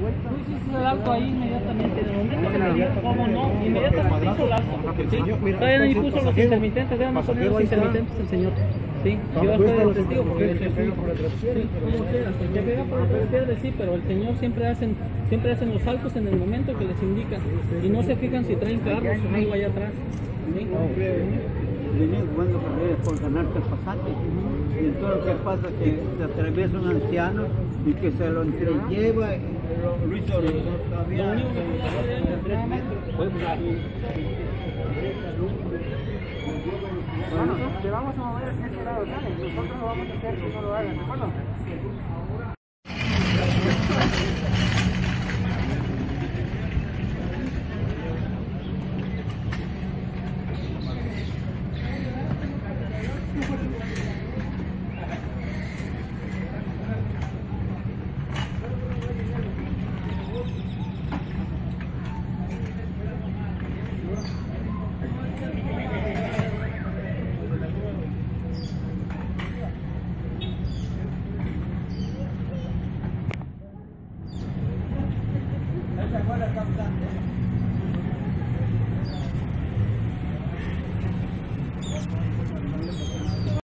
Tú hiciste el alto ahí inmediatamente. De momento se me dio, ¿cómo no? Inmediatamente hizo el alto. Todavía ni puso los intermitentes, vean más o menos los intermitentes el señor. Sí, yo estoy de testigo porque sí, como quieras, que pega por otras piedras sí, pero el señor siempre hacen, siempre hacen los saltos en el momento que les indica y no se fijan si traen carros o algo allá atrás. ¿Sí? Venía jugando carreras por ganarte el pasaje. Y entonces que pasa que se atraviesa un anciano y que se lo entrelleva. Lo, hizo todavía a tres metros. Hermanos, te vamos a mover en este lado, ¿sale? Nosotros lo vamos a hacer que no lo hagan, ¿de acuerdo? Agora tá ficando.